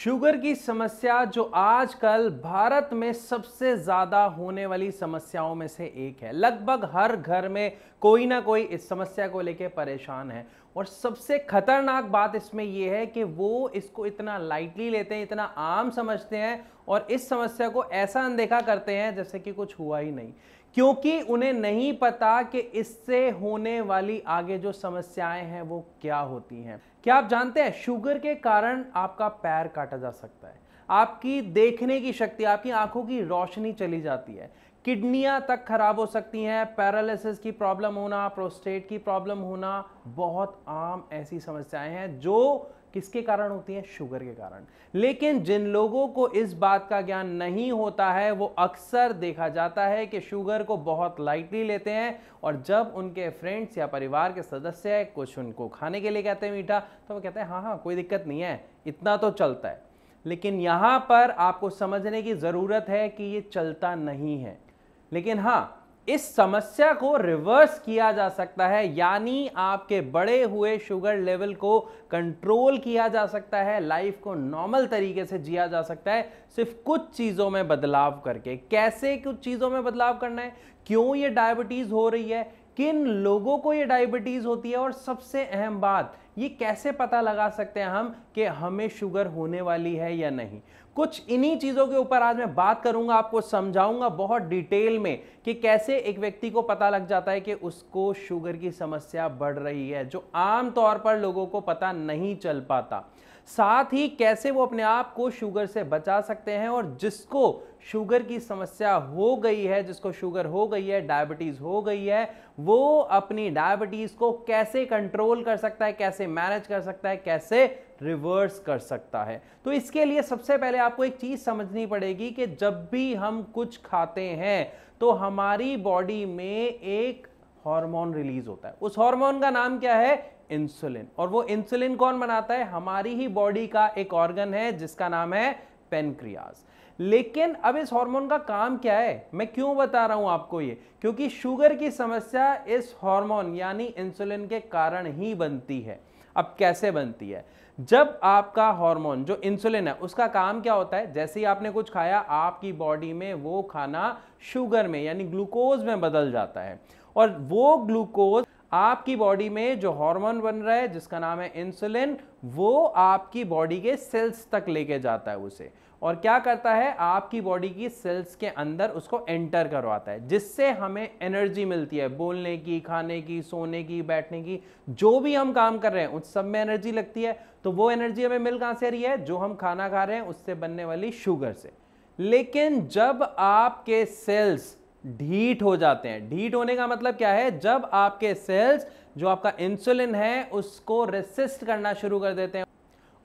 Sugar की समस्या जो आजकल भारत में सबसे ज़्यादा होने वाली समस्याओं में से एक है। लगभग हर घर में कोई ना कोई इस समस्या को लेकर परेशान है। और सबसे खतरनाक बात इसमें यह है कि वो इसको इतना लाइटली लेते हैं, इतना आम समझते हैं और इस समस्या को ऐसा अनदेखा करते हैं जैसे कि कुछ हुआ ही नहीं। क्योंकि उन्हें नहीं पता कि इससे होने वाली आगे जो समस्याएँ हैं वो क्या होती हैं। क्या आप जानते हैं, शुगर के कारण आपका पैर काटा जा सकता है। आपकी देखने की शक्ति, आपकी आँखों की रोशनी चली जाती है। किडनियाँ तक खराब हो सकती हैं, पैरालिसिस की प्रॉब्लम होना, प्रोस्टेट की प्रॉब्लम होना, बहुत आम ऐसी समस्याएँ हैं जो किसके कारण होती है? शुगर के कारण। लेकिन जिन लोगों को इस बात का ज्ञान नहीं होता है, वो अक्सर देखा जाता है कि शुगर को बहुत लाइटली लेते हैं और जब उनके फ्रेंड्स या परिवार के सदस्य कुछ उनको खाने के लिए कहते हैं मीठा तो वो कहते हैं हाँ हाँ कोई दिक्कत नहीं है, इतना तो चलता है। लेकिन यहाँ पर आपको समझने की ज़रूरत है कि ये चलता नहीं है। लेकिन हाँ इस समस्या को रिवर्स किया जा सकता है, यानी आपके बड़े हुए शुगर लेवल को कंट्रोल किया जा सकता है लाइफ को नॉर्मल तरीके से जिया जा सकता है। सिर्फ़ कुछ चीज़ों में बदलाव करके। कैसे कुछ चीज़ों में बदलाव करना है? क्यों ये डायबिटीज़ हो रही है? किन लोगों को ये डायबिटीज़ होती है? और सबसे अहम बात ये कैसे पता लगा सकते हैं हम कि हमें शुगर होने वाली है या नहीं? कुछ इन्हीं चीज़ों के ऊपर आज मैं बात करूँगा, आपको समझाऊँगा बहुत डिटेल में कि कैसे एक व्यक्ति को पता लग जाता है कि उसको शुगर की समस्या बढ़ रही है, जो आम तौर पर लोगों को पता नहीं चल पाता। साथ ही कैसे वो अपने आप को शुगर से बचा सकते हैं और जिसको शुगर की समस्या हो गई है, जिसको शुगर हो गई है डायबिटीज़ हो गई है, वो अपनी डायबिटीज़ को कैसे कंट्रोल कर सकता है, कैसे मैनेज कर सकता है, कैसे रिवर्स कर सकता है। तो इसके लिए सबसे पहले आपको एक चीज़ समझनी पड़ेगी कि जब भी हम कुछ खाते हैं तो हमारी बॉडी में एक हार्मोन रिलीज़ होता है। उस हार्मोन का नाम क्या है? इंसुलिन और वो इंसुलिन कौन बनाता है? हमारी ही बॉडी का एक ऑर्गन है, जिसका नाम है पेनक्रियाज। लेकिन अब इस हार्मोन का काम क्या है? मैं क्यों बता रहा हूँ आपको ये? क्योंकि शुगर की समस्या इस हार्मोन, यानी इंसुलिन के कारण ही बनती है। अब कैसे बनती है? जब आपका हार्मोन, जो इंसुलिन है, उसका काम क्या होता है? जैसे ही आपने कुछ खाया, आपकी बॉडी में वो खाना शुगर में, यानी ग्लूकोज में बदल जाता है। और वो ग्लूकोज आपकी बॉडी में जो हार्मोन बन रहा है, जिसका नाम है इंसुलिन वो आपकी बॉडी के सेल्स तक लेके जाता है उसे। और क्या करता है? आपकी बॉडी की सेल्स के अंदर उसको एंटर करवाता है, जिससे हमें एनर्जी मिलती है। बोलने की, खाने की, सोने की, बैठने की, जो भी हम काम कर रहे हैं, उस सब में एनर्जी लगती है। तो वो एनर्जी हमें मिल कहाँ से रही है? जो हम खाना खा रहे हैं, उससे बनने वाली शुगर से। लेकिन जब आपके सेल्स ढीट हो जाते हैं ढीट होने का मतलब क्या है? जब आपके सेल्स जो आपका इंसुलिन है, उसको रेसिस्ट करना शुरू कर देते हैं।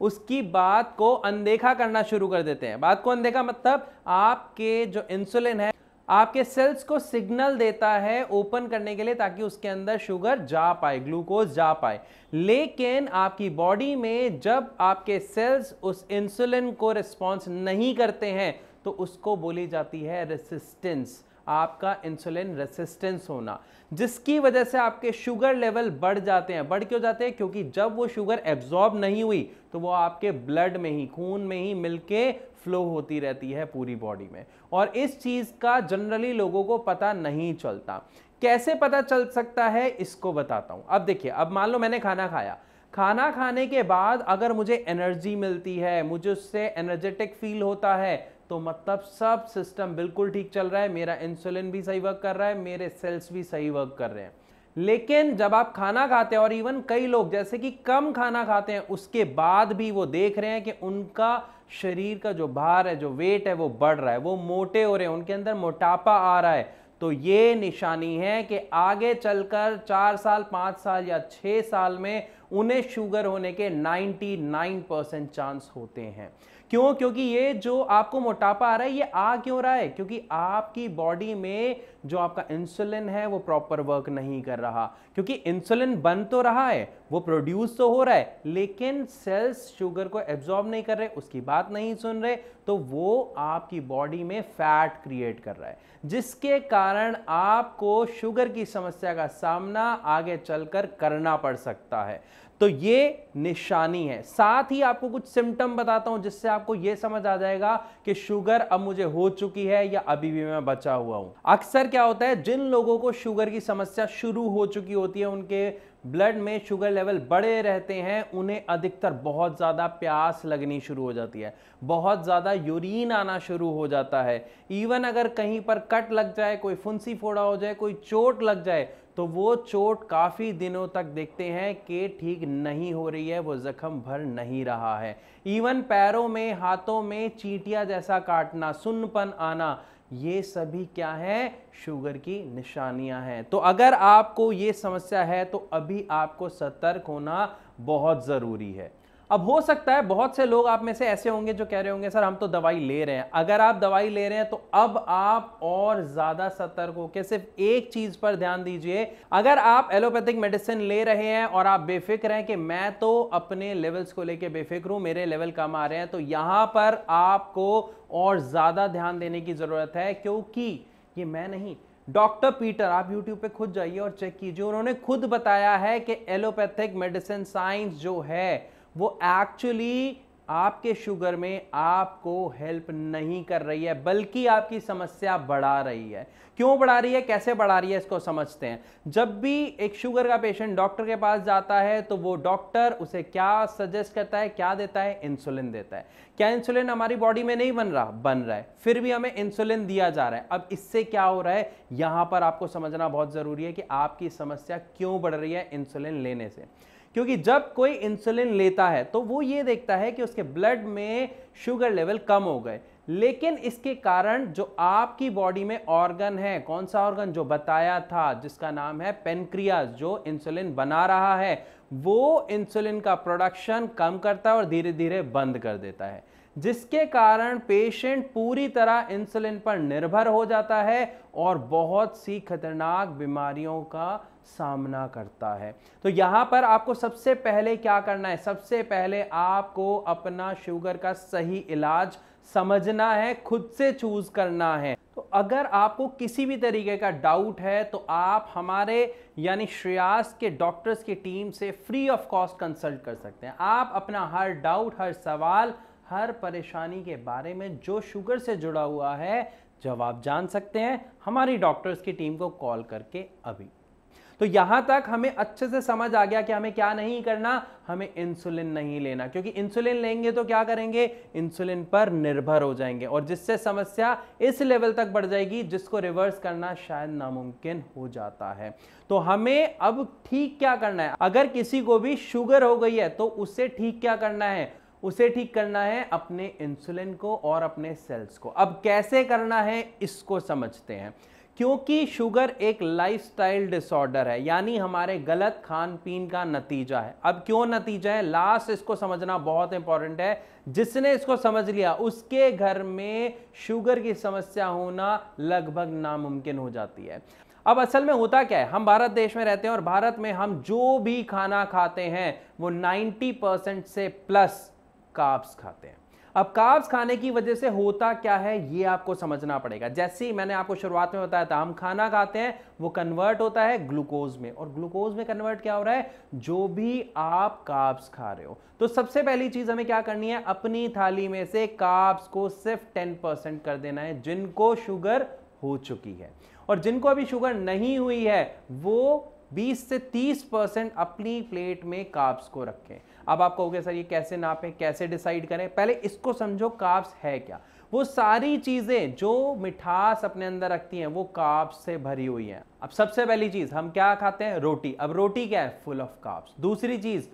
उसकी बात को अनदेखा करना शुरू कर देते हैं। बात को अनदेखा मतलब आपके जो इंसुलिन है, आपके सेल्स को सिग्नल देता है ओपन करने के लिए ताकि उसके अंदर शुगर जा पाए ग्लूकोज जा पाए। लेकिन आपकी बॉडी में जब आपके सेल्स उस इंसुलिन को रिस्पॉन्स नहीं करते हैं तो उसको बोली जाती है रेसिस्टेंस आपका इंसुलिन रेसिस्टेंस होना, जिसकी वजह से आपके शुगर लेवल बढ़ जाते हैं। बढ़ क्यों जाते हैं? क्योंकि जब वो शुगर एब्जॉर्ब नहीं हुई तो वो आपके ब्लड में ही, खून में ही मिलके फ्लो होती रहती है पूरी बॉडी में। और इस चीज़ का जनरली लोगों को पता नहीं चलता। कैसे पता चल सकता है? इसको बताता हूँ। अब देखिए, अब मान लो मैंने खाना खाया। खाना खाने के बाद अगर मुझे एनर्जी मिलती है, मुझे उससे एनर्जेटिक फील होता है तो मतलब सब सिस्टम बिल्कुल ठीक चल रहा है, मेरा इंसुलिन भी सही वर्क कर रहा है, मेरे सेल्स भी सही वर्क कर रहे हैं। लेकिन जब आप खाना खाते हैं और इवन कई लोग, जैसे कि कम खाना खाते हैं, उसके बाद भी वो देख रहे हैं कि उनका शरीर का जो भार है, जो वेट है, वो बढ़ रहा है, वो मोटे हो रहे हैं, उनके अंदर मोटापा आ रहा है। तो ये निशानी है कि आगे चलकर चार साल, पाँच साल या छह साल में उन्हें शुगर होने के 99 परसेंट चांस होते हैं। क्यों? क्योंकि ये जो आपको मोटापा आ रहा है, ये आ क्यों रहा है? क्योंकि आपकी बॉडी में जो आपका इंसुलिन है, वो प्रॉपर वर्क नहीं कर रहा। क्योंकि इंसुलिन बन तो रहा है, वो प्रोड्यूस तो हो रहा है, लेकिन सेल्स शुगर को एब्जॉर्ब नहीं कर रहे, उसकी बात नहीं सुन रहे तो वो आपकी बॉडी में फैट क्रिएट कर रहा है। जिसके कारण आपको शुगर की समस्या का सामना आगे चलकर करना पड़ सकता है। तो ये निशानी है। साथ ही आपको कुछ सिम्टम बताता हूँ, जिससे आपको यह समझ आ जाएगा कि शुगर अब मुझे हो चुकी है या अभी भी मैं बचा हुआ हूँ। अक्सर क्या होता है? जिन लोगों को शुगर की समस्या शुरू हो चुकी होती है, उनके ब्लड में शुगर लेवल बड़े रहते हैं, उन्हें अधिकतर बहुत ज़्यादा प्यास लगनी शुरू हो जाती है। बहुत ज़्यादा यूरिन आना शुरू हो जाता है। इवन अगर कहीं पर कट लग जाए, कोई फुंसी फोड़ा हो जाए, कोई चोट लग जाए तो वो चोट काफ़ी दिनों तक देखते हैं कि ठीक नहीं हो रही है, वो जख्म भर नहीं रहा है। इवन पैरों में, हाथों में चींटियाँ जैसा काटना सुनपन आना ये सभी क्या है? शुगर की निशानियाँ हैं। तो अगर आपको ये समस्या है तो अभी आपको सतर्क होना बहुत ज़रूरी है। अब हो सकता है बहुत से लोग आप में से ऐसे होंगे जो कह रहे होंगे, सर, हम तो दवाई ले रहे हैं। अगर आप दवाई ले रहे हैं तो अब आप और ज़्यादा सतर्क होकर सिर्फ़ एक चीज़ पर ध्यान दीजिए। अगर आप एलोपैथिक मेडिसिन ले रहे हैं और आप बेफिक्र हैं कि मैं तो अपने लेवल्स को लेकर बेफिक्र हूँ, मेरे लेवल कम आ रहे हैं तो यहाँ पर आपको और ज़्यादा ध्यान देने की ज़रूरत है, क्योंकि ये मैं नहीं, डॉक्टर पीटर, आप यूट्यूब पे खुद जाइए और चेक कीजिए। उन्होंने खुद बताया है कि एलोपैथिक मेडिसिन साइंस जो है वो एक्चुअली आपके शुगर में आपको हेल्प नहीं कर रही है, बल्कि आपकी समस्या बढ़ा रही है। क्यों बढ़ा रही है? कैसे बढ़ा रही है? इसको समझते हैं। जब भी एक शुगर का पेशेंट डॉक्टर के पास जाता है तो वो डॉक्टर उसे क्या सजेस्ट करता है, क्या देता है? इंसुलिन देता है। क्या इंसुलिन हमारी बॉडी में नहीं बन रहा? बन रहा है। फिर भी हमें इंसुलिन दिया जा रहा है। अब इससे क्या हो रहा है? यहाँ पर आपको समझना बहुत ज़रूरी है कि आपकी समस्या क्यों बढ़ रही है इंसुलिन लेने से। क्योंकि जब कोई इंसुलिन लेता है तो वो ये देखता है कि उसके ब्लड में शुगर लेवल कम हो गए। लेकिन इसके कारण जो आपकी बॉडी में ऑर्गन है, कौन सा ऑर्गन जो बताया था, जिसका नाम है पेनक्रियाज जो इंसुलिन बना रहा है, वो इंसुलिन का प्रोडक्शन कम करता है और धीरे धीरे बंद कर देता है। जिसके कारण पेशेंट पूरी तरह इंसुलिन पर निर्भर हो जाता है और बहुत सी खतरनाक बीमारियों का सामना करता है। तो यहाँ पर आपको सबसे पहले क्या करना है? सबसे पहले आपको अपना शुगर का सही इलाज समझना है, खुद से चूज़ करना है। तो अगर आपको किसी भी तरीके का डाउट है तो आप हमारे, यानी श्रेयास के डॉक्टर्स की टीम से फ्री ऑफ़ कॉस्ट कंसल्ट कर सकते हैं। आप अपना हर डाउट हर सवाल, हर परेशानी के बारे में जो शुगर से जुड़ा हुआ है, जवाब जान सकते हैं। हमारी डॉक्टर्स की टीम को कॉल करके अभी। तो यहाँ तक हमें अच्छे से समझ आ गया कि हमें क्या नहीं करना, हमें इंसुलिन नहीं लेना। क्योंकि इंसुलिन लेंगे तो क्या करेंगे? इंसुलिन पर निर्भर हो जाएँगे। और जिससे समस्या इस लेवल तक बढ़ जाएगी, जिसको रिवर्स करना शायद नामुमकिन हो जाता है। तो हमें अब ठीक क्या करना है? अगर किसी को भी शुगर हो गई है तो उसे ठीक क्या करना है? उसे ठीक करना है अपने इंसुलिन को और अपने सेल्स को। अब कैसे करना है, इसको समझते हैं। क्योंकि शुगर एक लाइफस्टाइल डिसऑर्डर है, यानी हमारे गलत खान पीन का नतीजा है। अब क्यों नतीजा है? लास्ट इसको समझना बहुत इंपॉर्टेंट है। जिसने इसको समझ लिया, उसके घर में शुगर की समस्या होना लगभग नामुमकिन हो जाती है। अब असल में होता क्या है? हम भारत देश में रहते हैं और भारत में हम जो भी खाना खाते हैं, वो 90 परसेंट से प्लस काप्स खाते हैं। अब कार्ब्स खाने की वजह से होता क्या है, ये आपको समझना पड़ेगा। जैसे ही मैंने आपको शुरुआत में बताया था, हम खाना खाते हैं, वो कन्वर्ट होता है ग्लूकोज में। और ग्लूकोज में कन्वर्ट क्या हो रहा है? जो भी आप काब्स खा रहे हो। तो सबसे पहली चीज़ हमें क्या करनी है? अपनी थाली में से काब्स को सिर्फ़ टेन परसेंट कर देना है, जिनको शुगर हो चुकी है। और जिनको अभी शुगर नहीं हुई है, वो 20 से 30 परसेंट अपनी प्लेट में काप्स को रखें। अब आप कहोगे, सर, ये कैसे नापें? कैसे डिसाइड करें? पहले इसको समझो काब्स है क्या? वो सारी चीज़ें जो मिठास अपने अंदर रखती हैं, वो काप्स से भरी हुई हैं। अब सबसे पहली चीज़, हम क्या खाते हैं? रोटी। अब रोटी क्या है? फुल ऑफ़ काप्स दूसरी चीज़,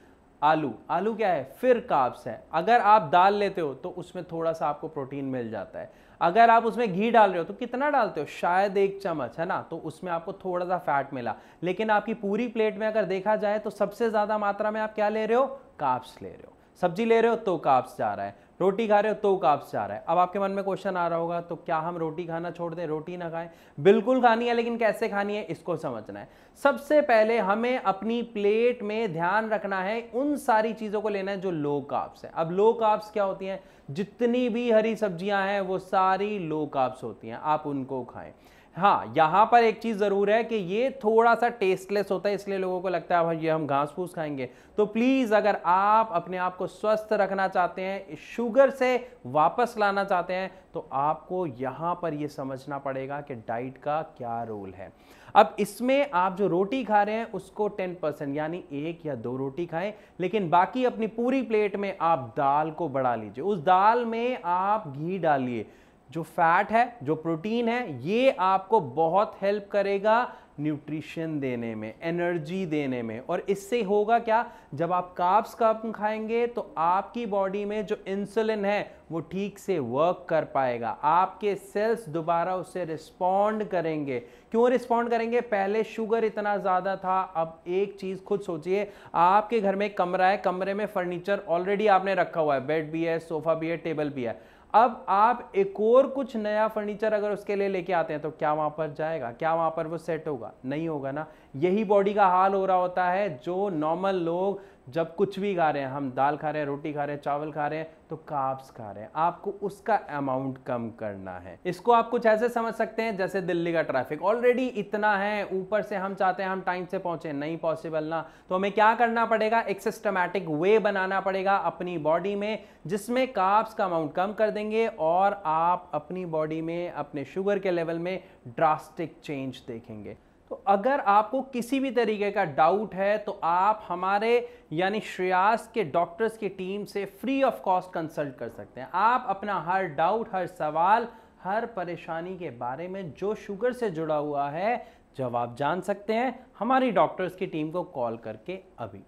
आलू। आलू क्या है? फिर काप्स है। अगर आप दाल लेते हो तो उसमें थोड़ा सा आपको प्रोटीन मिल जाता है। अगर आप उसमें घी डाल रहे हो तो कितना डालते हो? शायद एक चम्मच, है ना? तो उसमें आपको थोड़ा सा फैट मिला। लेकिन आपकी पूरी प्लेट में अगर देखा जाए तो सबसे ज़्यादा मात्रा में आप क्या ले रहे हो? काप्स ले रहे हो। सब्ज़ी ले रहे हो तो काप्स जा रहा है। रोटी खा रहे हो तो काप्स जा रहा है। अब आपके मन में क्वेश्चन आ रहा होगा तो क्या हम रोटी खाना छोड़ दें? रोटी ना खाएँ। बिल्कुल खानी है, लेकिन कैसे खानी है, इसको समझना है। सबसे पहले हमें अपनी प्लेट में ध्यान रखना है, उन सारी चीज़ों को लेना है जो लो काप्स है। अब लो काप्स क्या होती हैं? जितनी भी हरी सब्ज़ियाँ हैं, वो सारी लो काप्स होती हैं। आप उनको खाएँ। हाँ यहाँ पर एक चीज़ ज़रूर है कि ये थोड़ा सा टेस्टलेस होता है, इसलिए लोगों को लगता है ये हम घास फूस खाएँगे। तो प्लीज़ अगर आप अपने आप को स्वस्थ रखना चाहते हैं शुगर से वापस लाना चाहते हैं तो आपको यहाँ पर यह समझना पड़ेगा कि डाइट का क्या रोल है। अब इसमें आप जो रोटी खा रहे हैं, उसको 10 परसेंट यानी एक या दो रोटी खाएँ, लेकिन बाकी अपनी पूरी प्लेट में आप दाल को बढ़ा लीजिए। उस दाल में आप घी डालिए। जो फैट है, जो प्रोटीन है, ये आपको बहुत हेल्प करेगा न्यूट्रिशन देने में एनर्जी देने में। और इससे होगा क्या? जब आप काप्स कम खाएँगे तो आपकी बॉडी में जो इंसुलिन है, वो ठीक से वर्क कर पाएगा। आपके सेल्स दोबारा उससे रिस्पॉन्ड करेंगे। क्यों रिस्पॉन्ड करेंगे? पहले शुगर इतना ज़्यादा था, अब एक चीज़ खुद सोचिए, आपके घर में कमरा है, कमरे में फर्नीचर ऑलरेडी आपने रखा हुआ है। बेड भी है सोफा भी है टेबल भी है। अब आप एक और कुछ नया फर्नीचर अगर उसके लिए लेके आते हैं तो क्या वहाँ पर जाएगा? क्या वहाँ पर वो सेट होगा? नहीं होगा ना। यही बॉडी का हाल हो रहा होता है, जो नॉर्मल लोग जब कुछ भी खा रहे हैं, हम दाल खा रहे हैं, रोटी खा रहे हैं, चावल खा रहे हैं तो काप्स खा रहे हैं। आपको उसका अमाउंट कम करना है। इसको आप कुछ ऐसे समझ सकते हैं, जैसे दिल्ली का ट्रैफ़िक ऑलरेडी इतना है, ऊपर से हम चाहते हैं, हम टाइम से पहुँचे। नहीं पॉसिबल ना। तो हमें क्या करना पड़ेगा? एक सिस्टमैटिक वे बनाना पड़ेगा अपनी बॉडी में, जिसमें काप्स का अमाउंट कम कर देंगे और आप अपनी बॉडी में, अपने शुगर के लेवल में ड्रास्टिक चेंज देखेंगे। तो अगर आपको किसी भी तरीके का डाउट है तो आप हमारे, यानी श्रेयास के डॉक्टर्स की टीम से फ्री ऑफ़ कॉस्ट कंसल्ट कर सकते हैं। आप अपना हर डाउट हर सवाल, हर परेशानी के बारे में जो शुगर से जुड़ा हुआ है, जवाब जान सकते हैं। हमारी डॉक्टर्स की टीम को कॉल करके अभी।